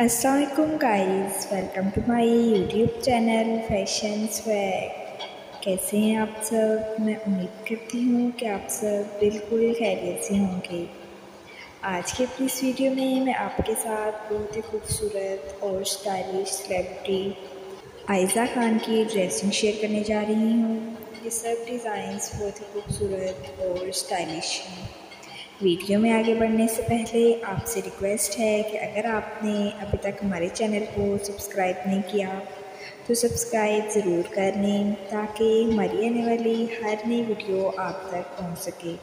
असलकुम guys welcome to my YouTube channel fashion swag कैसे हैं आप सब? मैं उम्मीद करती हूँ कि आप सब बिल्कुल खैरियत से होंगे। आज के अपनी इस वीडियो में मैं आपके साथ बहुत ही खूबसूरत और स्टाइलिश सेलिब्रिटी आयज़ा खान की ड्रेसिंग शेयर करने जा रही हूँ। ये सब डिज़ाइंस बहुत ही खूबसूरत और स्टाइलिश हैं। वीडियो में आगे बढ़ने से पहले आपसे रिक्वेस्ट है कि अगर आपने अभी तक हमारे चैनल को सब्सक्राइब नहीं किया तो सब्सक्राइब ज़रूर कर लें ताकि हमारी आने वाली हर नई वीडियो आप तक पहुँच सके।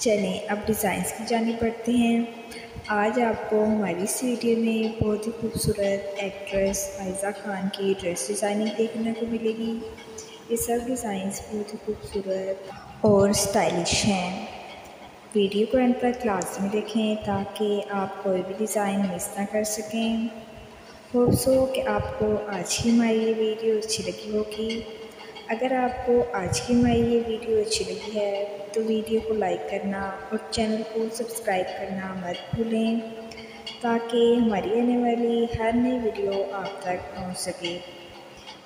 चलें, अब डिज़ाइंस की जानी पड़ते हैं। आज आपको हमारी इस वीडियो में बहुत ही खूबसूरत एक्ट्रेस आयज़ा खान की ड्रेस डिज़ाइनिंग देखने को मिलेगी। ये सब डिज़ाइंस बहुत ही खूबसूरत और स्टाइलिश हैं। वीडियो को एंड पर क्लास में देखें ताकि आप कोई भी डिज़ाइन मिस ना कर सकें। होप सो कि आपको आज की हमारी ये वीडियो अच्छी लगी होगी। अगर आपको आज की हमारी ये वीडियो अच्छी लगी है तो वीडियो को लाइक करना और चैनल को सब्सक्राइब करना मत भूलें, ताकि हमारी आने वाली हर नई वीडियो आप तक पहुँच सके।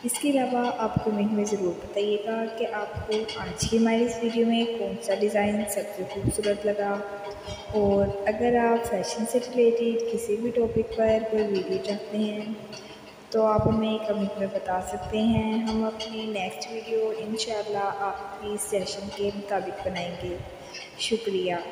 इसके अलावा आप कमेंट में ज़रूर बताइएगा कि आपको आज की हमारी इस वीडियो में कौन सा डिज़ाइन सबसे खूबसूरत लगा। और अगर आप फ़ैशन से रिलेटेड किसी भी टॉपिक पर कोई वीडियो चाहते हैं तो आप हमें कमेंट में बता सकते हैं। हम अपनी नेक्स्ट वीडियो इन शाला आपकी सेशन के मुताबिक बनाएँगे। शुक्रिया।